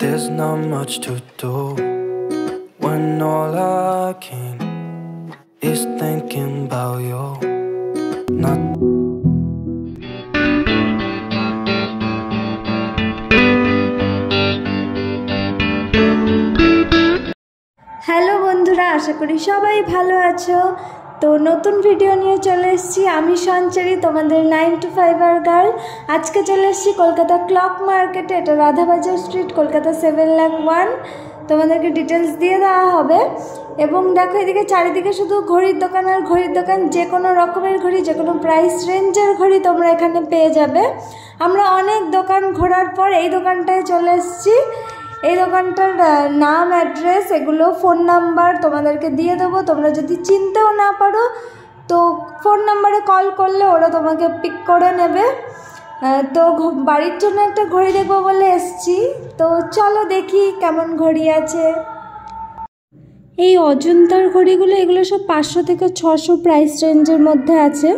There's not much to do when all I can is thinking about you. Not hello বন্ধুরা আশা করি সবাই ভালো আছো তো নতুন ভিডিও নিয়ে চলে এসেছি। আমি সঞ্চারী, তোমাদের নাইন টু ফাইভার গার্ল আজকে চলে এসেছি কলকাতা ক্লক মার্কেটে এটা Radhabazar street Kolkata seven lakh one তোমাদেরকে ডিটেলস দিয়ে দেওয়া হবে। এবং দেখো, এদিকে চারিদিকে শুধু ঘড়ির দোকান আর ঘড়ির দোকান। যে কোনো রকমের ঘড়ি, যে কোনো প্রাইস রেঞ্জের ঘড়ি তোমরা এখানে পেয়ে যাবে। আমরা অনেক দোকান ঘোরার পর এই দোকানটায় চলে এসেছি। এই দোকানটার নাম অ্যাড্রেস এগুলো ফোন নাম্বার তোমাদেরকে দিয়ে দেবো। তোমরা যদি চিনতেও না পারো, তো ফোন নাম্বারে কল করলে ওরা তোমাকে পিক করে নেবে। তো বাড়ির জন্য একটা ঘড়ি দেখব বলে এসছি। তো চলো দেখি কেমন ঘড়ি আছে। এই অজন্তার ঘড়িগুলো এগুলো সব পাঁচশো থেকে ছশো প্রাইস রেঞ্জের মধ্যে আছে।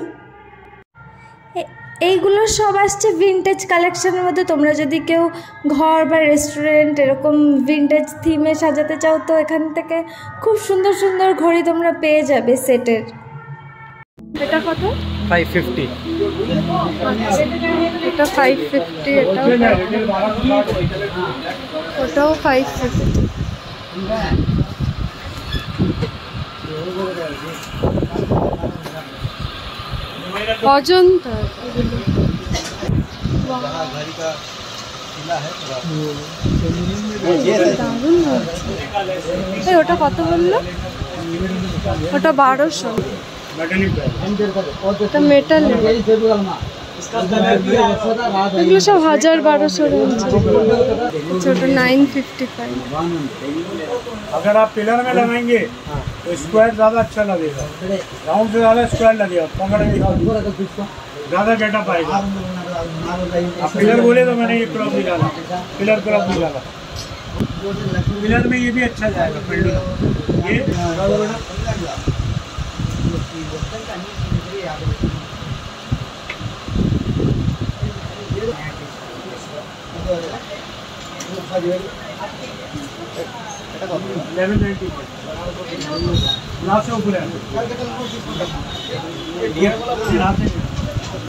এইগুলো সব আসছে ভিনটেজ কালেকশনের মধ্যে। তোমরা যদি কেউ ঘর বা রেস্টুরেন্ট এরকম ভিনটেজ থিমে সাজাতে চাও তো এখান থেকে খুব সুন্দর সুন্দর ঘড়ি তোমরা পেয়ে যাবে সেটের এটা কত? 550 এটা ফাইভ ফিফটি এটাও ওটাও ফাইভ ফিফটি অজন্তা দারুণ লাগছে এই ওটা কত বললো ওটা বারোশো ওটা মেটাল এগুলো সব হাজার বারোশো রেঞ্জ ওটা নাইন ফিফটি ফাইভ अगर आप पिलर में लगाएंगे तो स्क्वायर ज़्यादा अच्छा लगेगा राउंड से ज़्यादा स्क्वायर लगेगा पकड़ में ज़्यादा डाटा पाएगा। आप पिलर बोले तो मैंने ये क्रॉप निकाला। पिलर क्रॉप निकाला। पिलर में ये भी अच्छा जाएगा बिल्डिंग ये लास्ट से ऊपर है।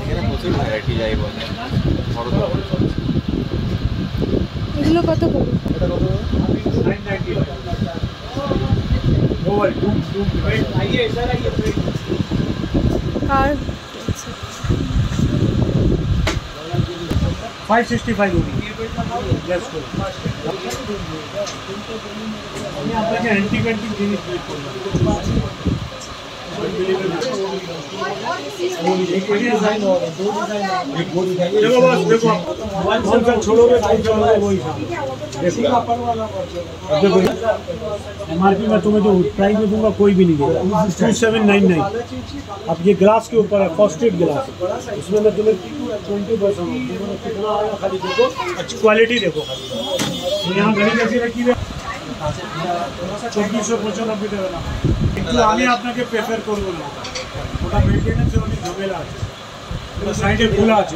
এখানে প্রচুর ভ্যারাইটি যাই বলে বড় তো এগুলো কত করে nine ninety over two two आइए सर आइए কার फाइव सिक्सटी फाइव होगी लेट्स गो আমি আপনাকে অ্যান্টিক অ্যান্টিক জিনিস বের করলাম देखो बस देखो छोड़ोगे वही देखो में तुम्हें जो प्राइस में दूँगा कोई भी नहीं देगा। टू सेवन नाइन नाइन अब ये ग्लास के ऊपर है फॉस्टेड ग्लास इसमें मैं तुम्हें ट्वेंटी परसेंट कितना आएगा खाली देखो। अच्छी क्वालिटी देखो तो यहाँ घड़ी कैसी रखी है। चौबीस सौ पचानबे কিন্তু আমি আপনাকে প্রেফার করব না। ওটা মেনটেনেন্সে অনেক ঝামেলা আছে। ওটা সাইডে খোলা আছে।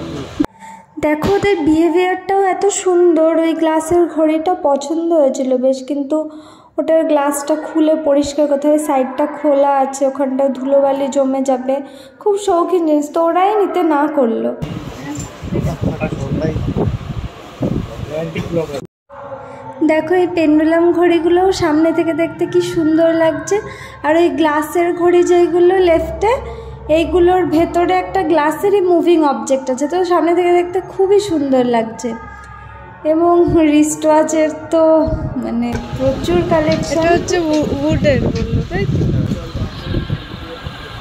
দেখো ওদের বিহেভিয়ারটাও এত সুন্দর। ওই গ্লাসের ঘড়িটা পছন্দ হয়েছিল বেশ কিন্তু ওটার গ্লাসটা খুলে পরিষ্কার করতে হবে। সাইডটা খোলা আছে ওখানটা ধুলোবালি জমে যাবে। খুব শৌখিন জিনিস তো ওরাই নিতে না করল। দেখো এই পেন্ডুলাম ঘড়িগুলোও সামনে থেকে দেখতে কি সুন্দর লাগছে আর ওই গ্লাসের ঘড়ি যেইগুলো লেফটে এইগুলোর ভেতরে একটা গ্লাসেরই মুভিং অবজেক্ট আছে তো সামনে থেকে দেখতে খুবই সুন্দর লাগছে এবং রিস্ট ওয়াচের তো মানে প্রচুর কালেকশন এটা হচ্ছে উডের বললো তাই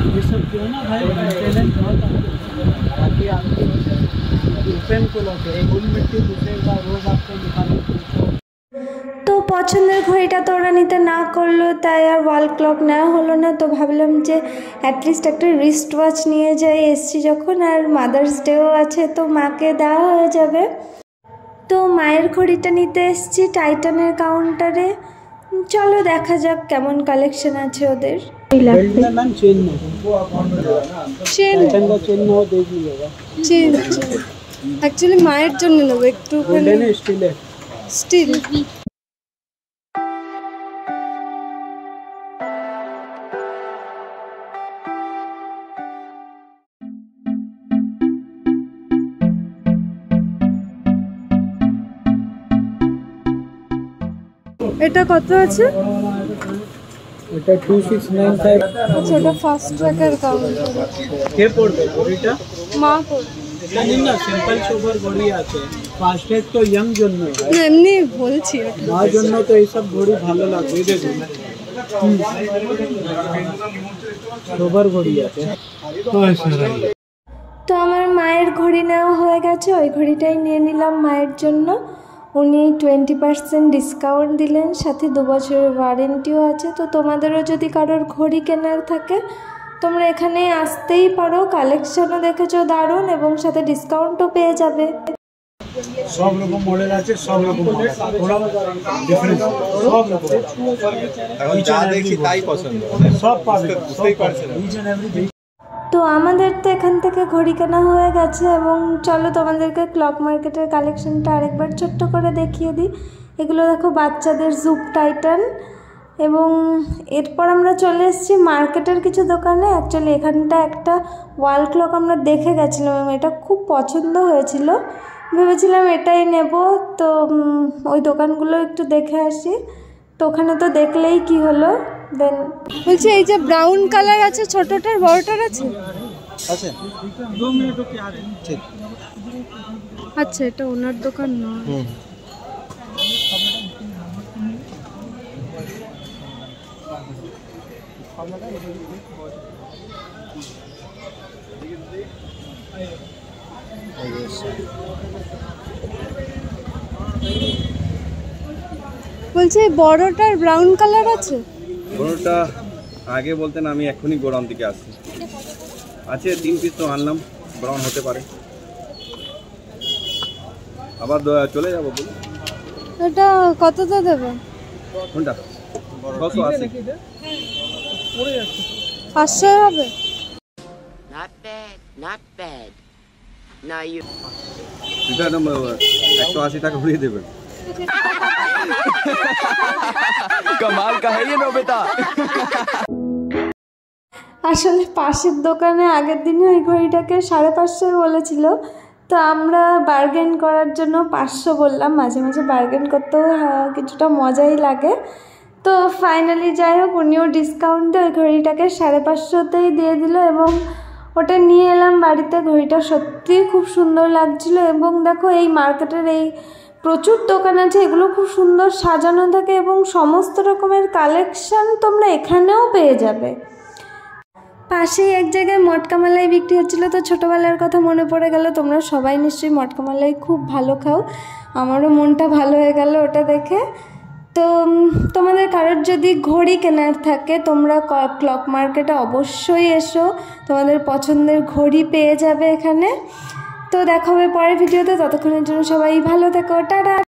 ये सब जो है ना भाई मेंटेनेंस बहुत बाकी आपको ओपन को लगे फुल मिट्टी दूसरे का रोज आपको निकालने को পছন্দের ঘড়িটা তো ওরা নিতে না করল তাই আর ওয়াল ক্লক নেওয়া হলো না। তো ভাবলাম যে অ্যাটলিস্ট একটা রিস্ট ওয়াচ নিয়ে যাই এসছি যখন আর মাদার্স ডেও আছে তো মাকে দেওয়া হয়ে যাবে। তো মায়ের ঘড়িটা নিতে এসছি টাইটানের কাউন্টারে চলো দেখা যাক কেমন কালেকশন আছে ওদের। অ্যাকচুয়ালি মায়ের জন্য নেব একটু স্টিল এটা কত আছে? এটা টু সিক্স নাইন ফাইভ আচ্ছা এটা ফার্স্ট ট্র্যাকের কাউন্টার কে পড়বে ঘড়িটা মা করবে এটা নিন না সিম্পল সুপার ঘড়ি আছে। ফাস্টেজ তো ইয়াং জন্য। হয়। না এমনি বলছি। মার জন্য তো এইসব ঘড়ি ভালো লাগবে এই দেখুন। সুপার ঘড়ি আছে। তো আমার মায়ের ঘড়ি নেওয়া হয়ে গেছে ওই ঘড়িটাই নিয়ে নিলাম মায়ের জন্য। উনি টোয়েন্টি পার্সেন্ট ডিসকাউন্ট দিলেন সাথে দু বছরের ওয়ারেন্টিও আছে তো তোমাদেরও যদি কারোর ঘড়ি কেনার থাকে তোমরা এখানে আসতেই পারো কালেকশনও দেখেছ দারুণ এবং সাথে ডিসকাউন্টও পেয়ে যাবে। সব রকম মডেল আছে সব রকম ডিফারেন্স সব রকম এখন যা দেখছি তাই পছন্দ। সব পাবে পারছেন। তো আমাদের তো এখান থেকে ঘড়ি কেনা হয়ে গেছে এবং চলো তোমাদেরকে ক্লক মার্কেটের কালেকশনটা আরেকবার ছোট্ট করে দেখিয়ে দিই। এগুলো দেখো বাচ্চাদের জুপ টাইটান এবং এরপর আমরা চলে এসেছি মার্কেটের কিছু দোকানে। অ্যাকচুয়ালি এখানটা একটা ওয়াল ক্লক আমরা দেখে গেছিলাম এবং এটা খুব পছন্দ হয়েছিল। ভেবেছিলাম এটাই নেব, তো ওই দোকানগুলো একটু দেখে আসি। তো ওখানে তো দেখলেই কি হলো। দেন বলছি এই যে ব্রাউন কালার আছে ছোটটার বড়টার আছে? আছে। আচ্ছা এটা ওনার দোকান নয়। বলছি বড়টার ব্রাউন কালার আছে? গরুটা আগে বলতেন আমি এখনই গোড়ান দিকে আসছি। আছে তিন পিস তো আনলাম ব্রাউন হতে পারে। আবার চলে যাব এটা কততে দেবে? কোনটা? ছশো আশি। পাঁচশো হবে? Not bad, not bad. Now you. এটা একশো আশি টাকা উড়িয়ে দেবেন। আসলে পাশের দোকানে আগের দিনে ওই ঘড়িটাকে সাড়ে পাঁচশোয় বলেছিল। তো আমরা বার্গেন করার জন্য পাঁচশো বললাম, মাঝে মাঝে বার্গেন করতেও কিছুটা মজাই লাগে। তো ফাইনালি যাই হোক, উনিও ডিসকাউন্টে ওই ঘড়িটাকে সাড়ে পাঁচশোতেই দিয়ে দিল এবং ওটা নিয়ে এলাম বাড়িতে। ঘড়িটা সত্যিই খুব সুন্দর লাগছিল এবং দেখো এই মার্কেটের এই প্রচুর দোকান আছে, এগুলো খুব সুন্দর সাজানো থাকে এবং সমস্ত রকমের কালেকশান তোমরা এখানেও পেয়ে যাবে। পাশেই এক জায়গায় মটকা মালাই বিক্রি হচ্ছিল, তো ছোটোবেলার কথা মনে পড়ে গেল, তোমরা সবাই নিশ্চয়ই মটকা মালাই খুব ভালো খাও। আমারও মনটা ভালো হয়ে গেল ওটা দেখে। তো তোমাদের কারোর যদি ঘড়ি কেনার থাকে, তোমরা ক্লক মার্কেটে অবশ্যই এসো। তোমাদের পছন্দের ঘড়ি পেয়ে যাবে এখানে। তো দেখা হবে পরের ভিডিওতে ততক্ষণের জন্য সবাই ভালো থেকো টাটা।